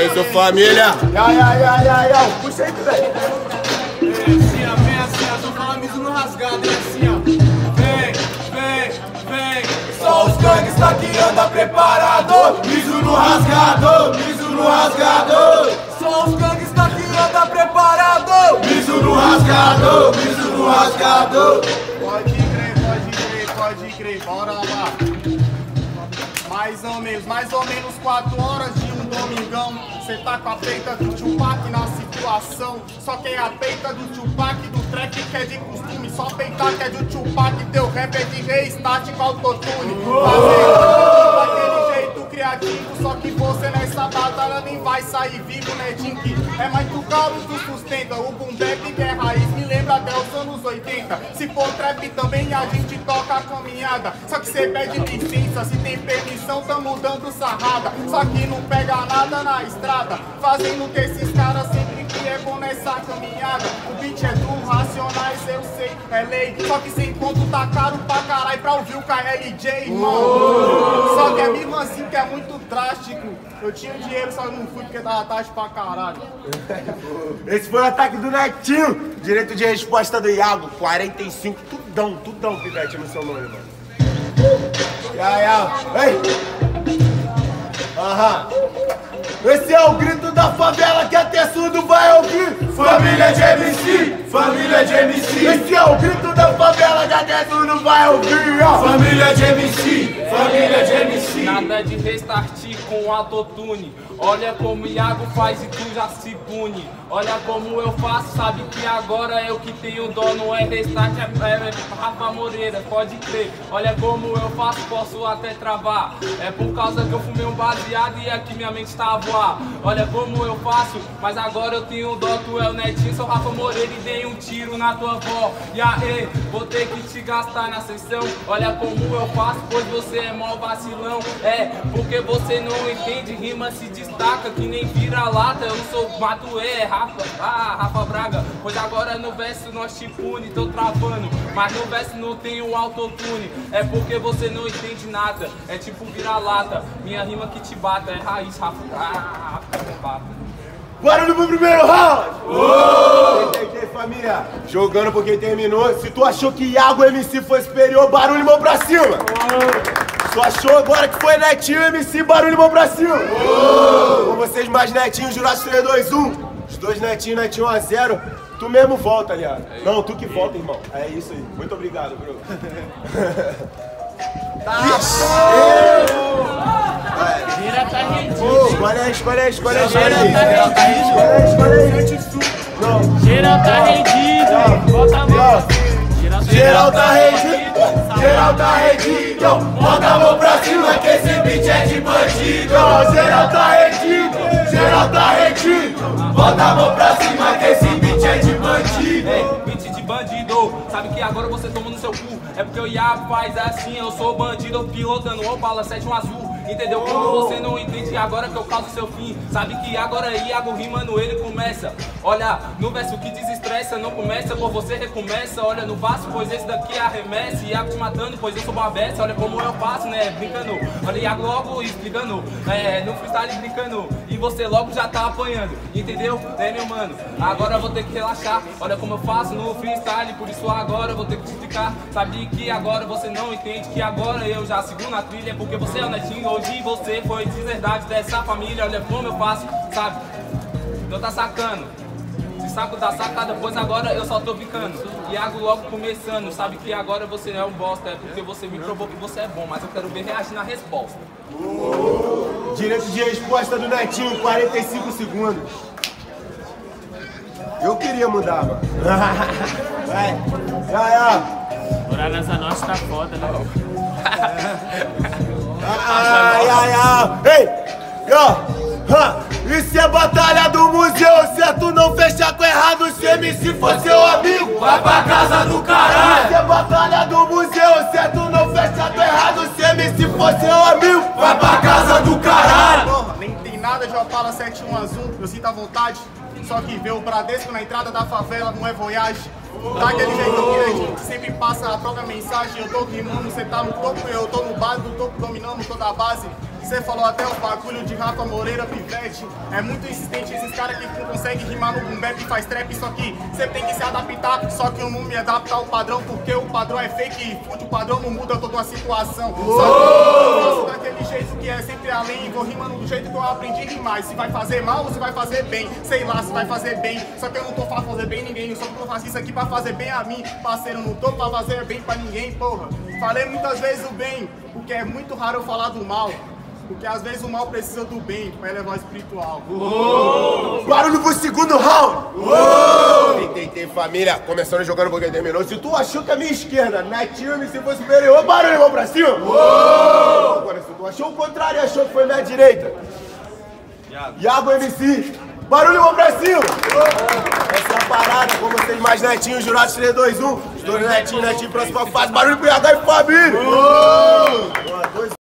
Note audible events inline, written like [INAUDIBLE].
aí, sua família. Ya, ya, ya, ya, ya. Puxa aí, velho. Assim, ó, vem assim, ó, tô falando isso no rasgado, hein, assim, ó. Vem, vem, vem. Só os gangsta que anda preparado. Miso no rasgado, miso no rasgado. Só os gangsta que anda preparado. Miso no rasgado, miso no rasgado. Pode crer, pode crer, pode crer, bora lá. Mais ou menos, mais ou menos 4 horas de domingão. Cê tá com a peita do Tupac na situação. Só quem é a peita do Tupac do track que é de costume. Só peitar que é do Tupac, teu rap é de restart com autotune. Fazendo daquele jeito criativo. Só que você nessa nem vai sair vivo, né, Dink? É mais tu calo, tu sustenta. O boom que é raiz me lembra até os anos 80. Se for trap também a gente toca a caminhada. Só que cê pede licença, se tem permissão, tamo dando sarrada. Só que não pega nada na estrada. Fazendo o que esses caras sempre que é bom nessa caminhada. O beat é do Racionais, eu sei, é lei. Só que sem conto tá caro pra caralho pra ouvir o KLJ, irmão. Só que é mesmo assim que é muito drástico. Eu tinha dinheiro, só não fui porque tava tarde pra caralho. Esse foi o ataque do Netinho. Direito de resposta do Iago. 45, tudão, tudão, pivete no seu nome, mano. Ya. Ei! Aham. Esse é o grito da favela que até surdo vai ouvir. Família de MC, família de MC. Esse é o grito da favela que até surdo vai ouvir. Família de MC, família de MC. Nada de restart com autotune. Olha como Iago faz e tu já se pune. Olha como eu faço, sabe que agora eu que tenho dó, não é restart, é, é Rafa Moreira, pode crer. Olha como eu faço, posso até travar. É por causa que eu fumei um baseado e aqui minha mente tá a voar. Olha como eu faço, mas agora eu tenho dó, tu é o netinho, sou Rafa Moreira e dei um tiro na tua avó. E aí, vou ter que te gastar na sessão. Olha como eu faço, pois você é mó vacilão. É, porque você não entende, rima se destaca que nem vira-lata. Eu não sou Matuê, é Rafa, ah, Rafa Braga. Pois agora no verso nós te pune, tô travando. Mas no verso não tem o autotune. É porque você não entende nada. É tipo vira-lata. Minha rima que te bata, é raiz, Rafa. Ah, Rafa, bata. Barulho pro primeiro round! E aí, família? Jogando porque terminou. Se tu achou que Iago MC foi superior, barulho mão pra cima! Tu achou agora que foi Netinho MC, barulho mão pra cima! Com vocês mais Netinho, Jurassic 3, 2, 1. Os dois Netinho, Netinho 1 a 0. Tu mesmo volta, aliado. Não, tu que volta, irmão. É isso aí. Muito obrigado, bro. Gira [LAUGHS] tá rendido. Escolhe aí, escolhe aí, escolhe aí, escolhe aí. Geral tá rendido. Escolhe aí, escolhe aí. Geral tá rendido. Bota a mão. Geral tá rendido, geral tá rendido. Bota a mão pra cima que esse beat é de bandido. Geral tá rendido, geral tá rendido. Bota a mão pra cima que esse beat é de bandido. Ei, beat de bandido, sabe que agora você toma no seu cu. É porque o Iago faz assim, eu sou bandido pilotando Opala 71 azul. Entendeu? Como você não entende agora que eu causo seu fim. Sabe que agora Iago rimando ele começa. Olha, no verso que desestressa, não começa, por você recomeça. Olha no vaso, pois esse daqui arremessa. Iago te matando, pois eu sou beça. Olha como eu faço, né? Brincando. Olha, Iago logo explicando. É, no freestyle brincando. E você logo já tá apanhando. Entendeu? É, meu mano. Agora eu vou ter que relaxar. Olha como eu faço no freestyle. Por isso agora eu vou ter que explicar. Sabe que agora você não entende. Que agora eu já sigo na trilha. Porque você é o Hoje você foi de verdade dessa família. Olha como eu faço, sabe? Não tá sacando. Se saco da sacada, pois agora eu só tô brincando. Iago logo começando, sabe que agora você não é um bosta, é porque você me provou que você é bom, mas eu quero ver reagir na resposta. Direito de resposta do Netinho, 45 segundos. Eu queria mudar, mano. [LAUGHS] Vai. Já, já. Morar nessa noite tá foda, né? [LAUGHS] Ai, ai, ai. Ei, ó. ha, Isso é batalha do museu. Se tu não fechar com errado, se MC for seu amigo, vai pra casa do caralho. Isso é batalha do museu. Se tu não fechar com errado, se MC for seu amigo, vai pra casa do caralho. Porra, nem tem nada de Opala 71 azul, eu sinto a vontade. Só que ver o Bradesco na entrada da favela não é voyage. Daquele jeito que a gente sempre passa a própria mensagem. Eu tô rimando, você tá no topo, eu tô no base do topo, dominando toda a base. Você falou até o bagulho de Rafa Moreira, Pivete. É muito insistente esses caras que não conseguem rimar no boom e faz trap. Só que você tem que se adaptar. Só que eu não me adapto ao padrão, porque o padrão é fake e fude. O padrão não muda toda a situação. Só que eu daquele jeito que é sempre além. Vou rimando do jeito que eu aprendi. E se vai fazer mal ou se vai fazer bem. Sei lá se vai fazer bem. Só que eu não tô pra fazer bem ninguém. Só que eu faço isso aqui pra fazer bem a mim. Parceiro, não tô pra fazer bem pra ninguém, porra. Falei muitas vezes o bem, porque é muito raro eu falar do mal. Porque às vezes o mal precisa do bem pra elevar o espiritual. Barulho pro segundo round! Tem, tem, tem família, começando jogando porque terminou. Se tu achou que a minha esquerda, Netinho MC foi superior, barulho, irmão, pra cima! Agora, se tu achou o contrário e achou que foi minha direita, Iago MC, barulho, irmão, pra cima! Essa é a parada, como vocês mais Netinho, Jurados 3, 2, 1. Os dois Netinho, Netinho, próxima fase, barulho pro Iago e Fabinho! Boa, dois